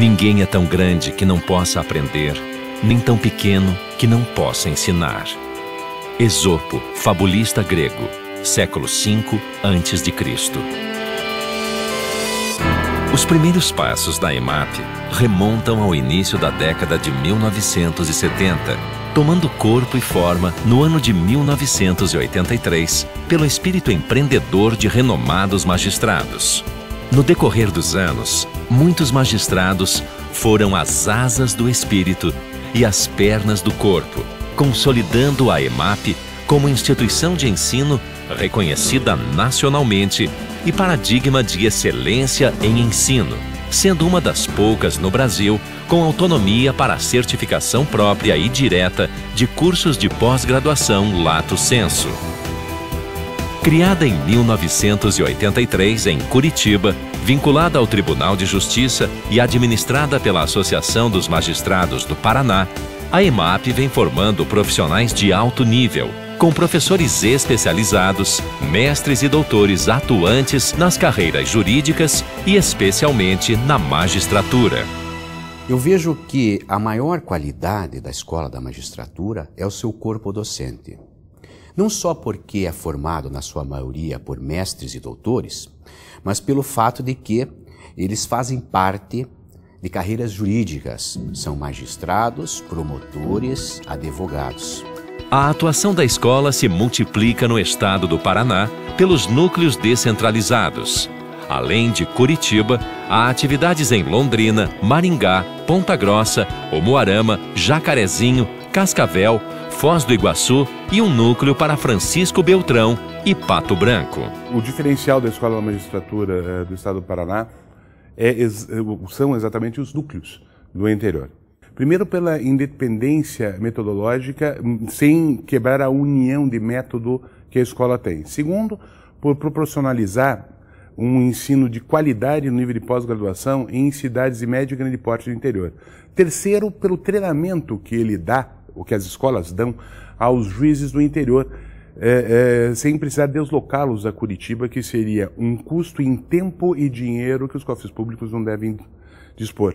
Ninguém é tão grande que não possa aprender, nem tão pequeno que não possa ensinar. Esopo, fabulista grego, século V a.C. Os primeiros passos da EMAP remontam ao início da década de 1970, tomando corpo e forma no ano de 1983 pelo espírito empreendedor de renomados magistrados. No decorrer dos anos, muitos magistrados foram as asas do espírito e as pernas do corpo, consolidando a EMAP como instituição de ensino reconhecida nacionalmente e paradigma de excelência em ensino, sendo uma das poucas no Brasil com autonomia para certificação própria e direta de cursos de pós-graduação Lato Senso. Criada em 1983 em Curitiba, vinculada ao Tribunal de Justiça e administrada pela Associação dos Magistrados do Paraná, a EMAP vem formando profissionais de alto nível, com professores especializados, mestres e doutores atuantes nas carreiras jurídicas e especialmente na magistratura. Eu vejo que a maior qualidade da escola da magistratura é o seu corpo docente. Não só porque é formado, na sua maioria, por mestres e doutores, mas pelo fato de que eles fazem parte de carreiras jurídicas, são magistrados, promotores, advogados. A atuação da escola se multiplica no estado do Paraná pelos núcleos descentralizados. Além de Curitiba, há atividades em Londrina, Maringá, Ponta Grossa, Omoarama, Jacarezinho, Cascavel, Foz do Iguaçu e um núcleo para Francisco Beltrão e Pato Branco. O diferencial da Escola da Magistratura eh, do Estado do Paraná é, são exatamente os núcleos do interior. Primeiro, pela independência metodológica, hum, sem quebrar a união de método que a escola tem. Segundo, por proporcionalizar um ensino de qualidade no nível de pós-graduação em cidades de médio e grande porte do interior. Terceiro, pelo treinamento que ele dá o que as escolas dão aos juízes do interior, é, é, sem precisar deslocá-los a Curitiba, que seria um custo em tempo e dinheiro que os cofres públicos não devem dispor.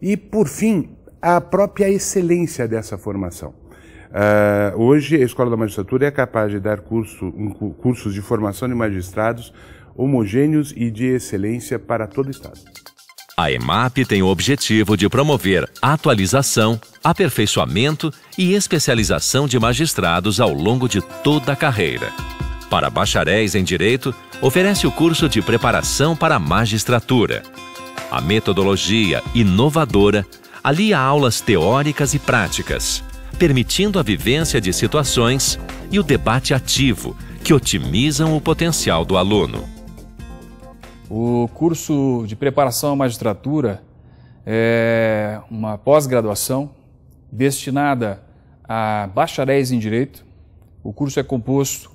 E, por fim, a própria excelência dessa formação. Uh, hoje, a Escola da Magistratura é capaz de dar curso, um, cursos de formação de magistrados homogêneos e de excelência para todo o Estado. A EMAP tem o objetivo de promover atualização, aperfeiçoamento e especialização de magistrados ao longo de toda a carreira. Para bacharéis em Direito, oferece o curso de preparação para a magistratura. A metodologia inovadora alia aulas teóricas e práticas, permitindo a vivência de situações e o debate ativo, que otimizam o potencial do aluno. O curso de preparação à magistratura é uma pós-graduação destinada a bacharéis em direito. O curso é composto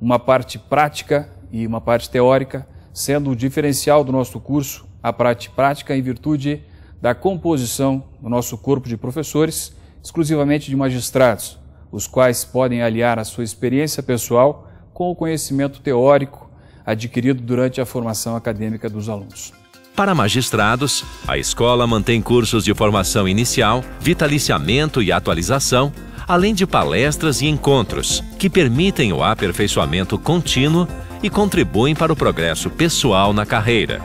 uma parte prática e uma parte teórica, sendo o diferencial do nosso curso a parte prática em virtude da composição do nosso corpo de professores, exclusivamente de magistrados, os quais podem aliar a sua experiência pessoal com o conhecimento teórico adquirido durante a formação acadêmica dos alunos. Para magistrados, a escola mantém cursos de formação inicial, vitaliciamento e atualização, além de palestras e encontros que permitem o aperfeiçoamento contínuo e contribuem para o progresso pessoal na carreira.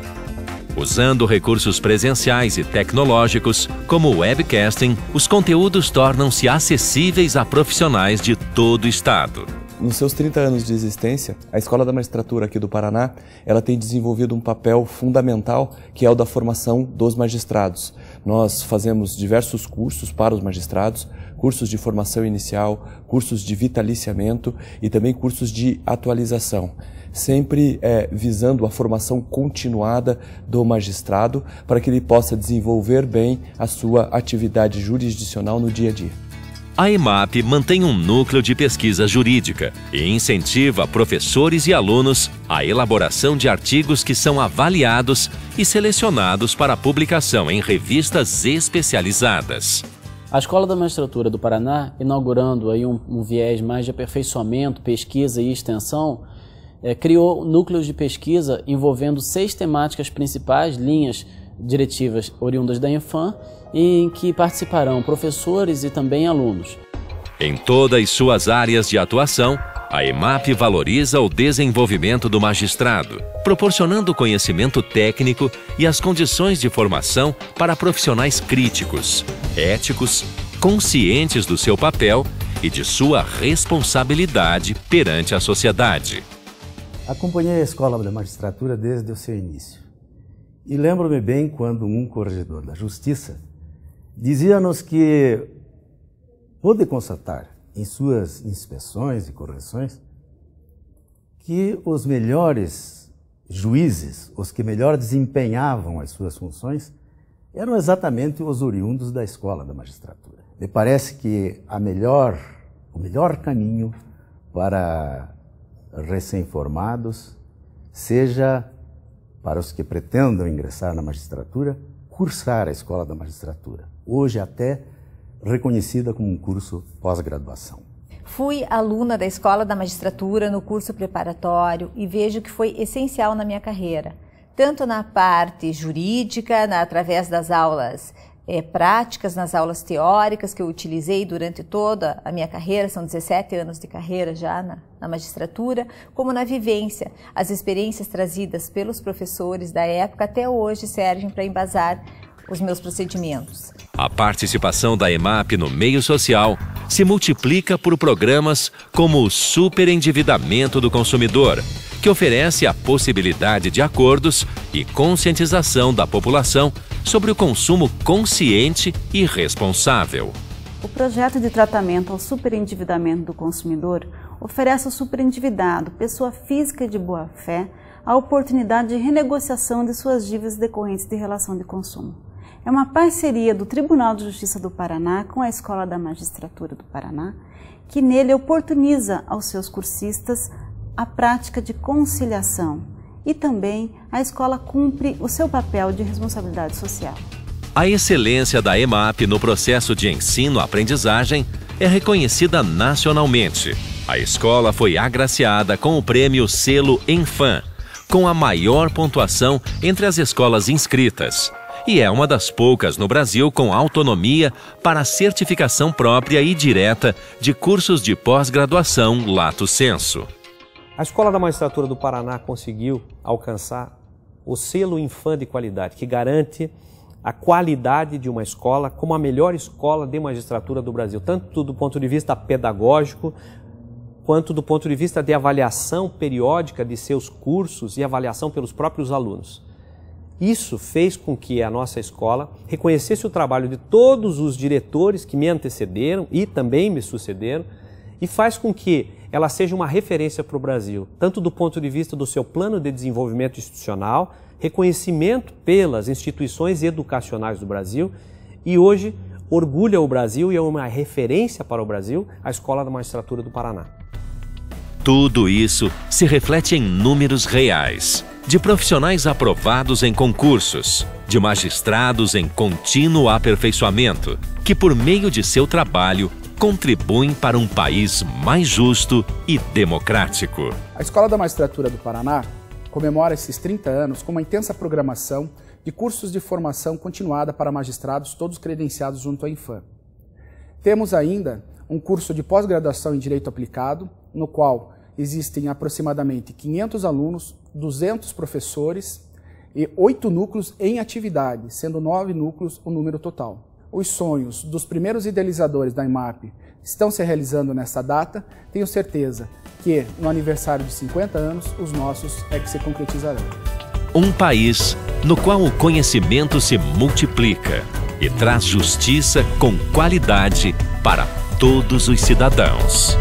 Usando recursos presenciais e tecnológicos, como o webcasting, os conteúdos tornam-se acessíveis a profissionais de todo o estado. Nos seus 30 anos de existência, a Escola da Magistratura aqui do Paraná, ela tem desenvolvido um papel fundamental, que é o da formação dos magistrados. Nós fazemos diversos cursos para os magistrados, cursos de formação inicial, cursos de vitaliciamento e também cursos de atualização, sempre é, visando a formação continuada do magistrado para que ele possa desenvolver bem a sua atividade jurisdicional no dia a dia. A EMAP mantém um núcleo de pesquisa jurídica e incentiva professores e alunos a elaboração de artigos que são avaliados e selecionados para publicação em revistas especializadas. A Escola da Magistratura do Paraná, inaugurando aí um, um viés mais de aperfeiçoamento, pesquisa e extensão, é, criou núcleos de pesquisa envolvendo seis temáticas principais, linhas diretivas oriundas da Infam, em que participarão professores e também alunos. Em todas as suas áreas de atuação, a EMAP valoriza o desenvolvimento do magistrado, proporcionando conhecimento técnico e as condições de formação para profissionais críticos, éticos, conscientes do seu papel e de sua responsabilidade perante a sociedade. Acompanhei a Escola da Magistratura desde o seu início. E lembro-me bem quando um corregedor da Justiça dizia-nos que pôde constatar em suas inspeções e correções que os melhores juízes, os que melhor desempenhavam as suas funções, eram exatamente os oriundos da escola da magistratura. Me parece que melhor, o melhor caminho para recém-formados seja para os que pretendam ingressar na magistratura, cursar a escola da magistratura. Hoje até reconhecida como um curso pós-graduação. Fui aluna da Escola da Magistratura no curso preparatório e vejo que foi essencial na minha carreira, tanto na parte jurídica, na, através das aulas é, práticas, nas aulas teóricas que eu utilizei durante toda a minha carreira, são 17 anos de carreira já na, na magistratura, como na vivência. As experiências trazidas pelos professores da época até hoje servem para embasar os meus procedimentos. A participação da EMAP no meio social se multiplica por programas como o Superendividamento do Consumidor, que oferece a possibilidade de acordos e conscientização da população sobre o consumo consciente e responsável. O projeto de tratamento ao superendividamento do consumidor oferece ao superendividado, pessoa física de boa fé, a oportunidade de renegociação de suas dívidas decorrentes de relação de consumo é uma parceria do Tribunal de Justiça do Paraná com a Escola da Magistratura do Paraná, que nele oportuniza aos seus cursistas a prática de conciliação e também a escola cumpre o seu papel de responsabilidade social. A excelência da EMAP no processo de ensino-aprendizagem é reconhecida nacionalmente. A escola foi agraciada com o prêmio Selo Enfam, com a maior pontuação entre as escolas inscritas e é uma das poucas no Brasil com autonomia para certificação própria e direta de cursos de pós-graduação lato sensu. A Escola da Magistratura do Paraná conseguiu alcançar o selo Infam de qualidade, que garante a qualidade de uma escola como a melhor escola de magistratura do Brasil, tanto do ponto de vista pedagógico, quanto do ponto de vista de avaliação periódica de seus cursos e avaliação pelos próprios alunos. Isso fez com que a nossa escola reconhecesse o trabalho de todos os diretores que me antecederam e também me sucederam e faz com que ela seja uma referência para o Brasil, tanto do ponto de vista do seu plano de desenvolvimento institucional, reconhecimento pelas instituições educacionais do Brasil e hoje orgulha o Brasil e é uma referência para o Brasil a Escola da Magistratura do Paraná. Tudo isso se reflete em números reais de profissionais aprovados em concursos, de magistrados em contínuo aperfeiçoamento, que por meio de seu trabalho contribuem para um país mais justo e democrático. A Escola da Magistratura do Paraná comemora esses 30 anos com uma intensa programação de cursos de formação continuada para magistrados, todos credenciados junto à Infam. Temos ainda um curso de pós-graduação em Direito Aplicado, no qual existem aproximadamente 500 alunos, 200 professores e oito núcleos em atividade, sendo nove núcleos o número total. Os sonhos dos primeiros idealizadores da IMAP estão se realizando nessa data. Tenho certeza que no aniversário de 50 anos, os nossos é que se concretizarão. Um país no qual o conhecimento se multiplica e traz justiça com qualidade para todos os cidadãos.